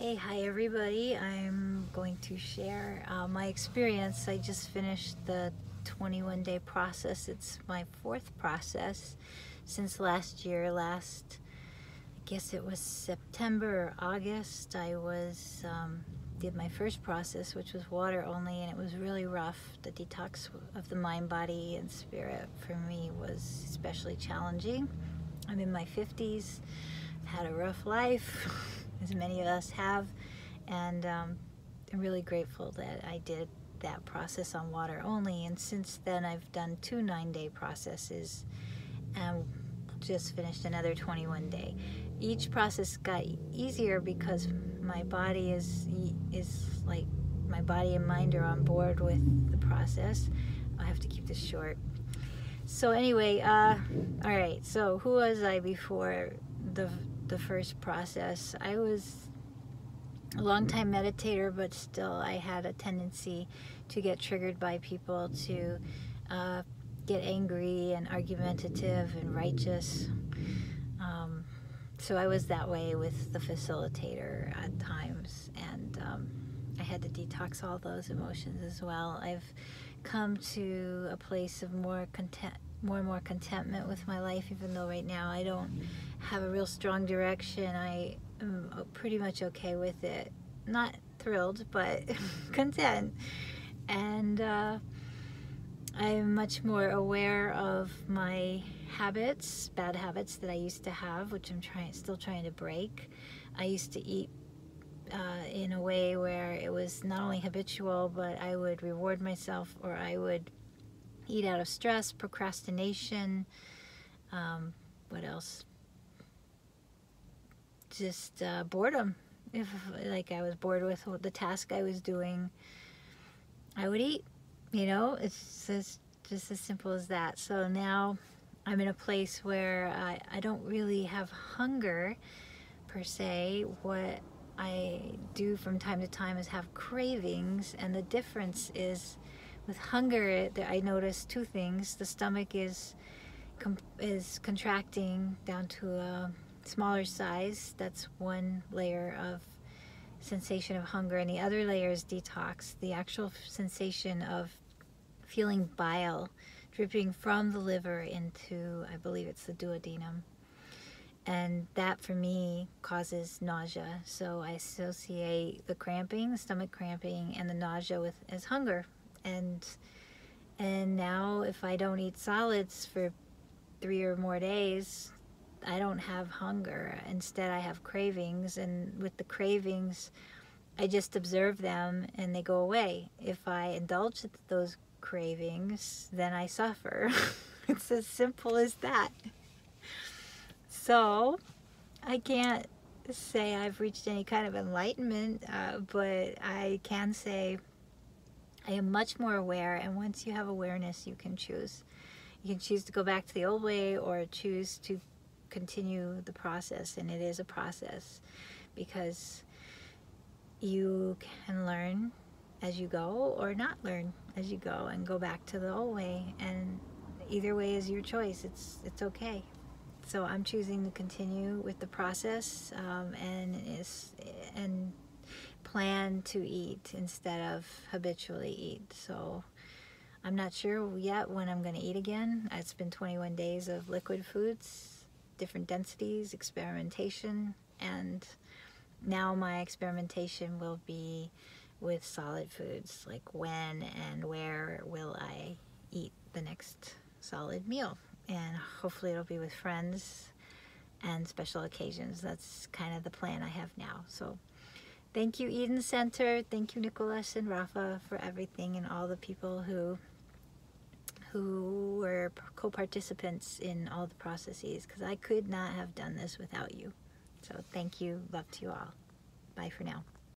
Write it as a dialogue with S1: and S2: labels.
S1: Hey, hi everybody. I'm going to share uh, my experience. I just finished the 21 day process. It's my fourth process since last year. Last, I guess it was September or August, I was um, did my first process, which was water only, and it was really rough. The detox of the mind, body, and spirit for me was especially challenging. I'm in my 50s, had a rough life. as many of us have, and um, I'm really grateful that I did that process on water only. And since then, I've done two nine day processes and just finished another 21 day. Each process got easier because my body is is like my body and mind are on board with the process. I have to keep this short. So anyway, uh, all right. So who was I before the the first process. I was a long time meditator, but still I had a tendency to get triggered by people, to uh, get angry and argumentative and righteous. Um, so I was that way with the facilitator at times, and um, I had to detox all those emotions as well. I've come to a place of more content more and more contentment with my life, even though right now I don't have a real strong direction. I am pretty much okay with it. Not thrilled, but content. And uh, I'm much more aware of my habits, bad habits that I used to have, which I'm trying, still trying to break. I used to eat uh, in a way where it was not only habitual, but I would reward myself or I would eat out of stress, procrastination, um, what else? Just uh, boredom. If like I was bored with the task I was doing, I would eat. You know, it's just, just as simple as that. So now I'm in a place where I, I don't really have hunger per se. What I do from time to time is have cravings, and the difference is with hunger, I notice two things. The stomach is is contracting down to a smaller size. That's one layer of sensation of hunger, and the other layer is detox. The actual sensation of feeling bile dripping from the liver into, I believe it's the duodenum. And that for me causes nausea. So I associate the cramping, the stomach cramping, and the nausea with as hunger and and now if I don't eat solids for three or more days I don't have hunger. Instead I have cravings and with the cravings I just observe them and they go away. If I indulge those cravings then I suffer. It's as simple as that. So I can't say I've reached any kind of enlightenment uh, but I can say I am much more aware, and once you have awareness, you can choose. You can choose to go back to the old way or choose to continue the process, and it is a process because you can learn as you go or not learn as you go and go back to the old way. And either way is your choice. It's it's okay. So I'm choosing to continue with the process um, and is and plan to eat instead of habitually eat. So I'm not sure yet when I'm going to eat again. It's been 21 days of liquid foods, different densities, experimentation, and now my experimentation will be with solid foods, like when and where will I eat the next solid meal. And hopefully it'll be with friends and special occasions. That's kind of the plan I have now. So Thank you, Eden Center. Thank you, Nicholas and Rafa, for everything and all the people who who were co-participants in all the processes because I could not have done this without you. So thank you. Love to you all. Bye for now.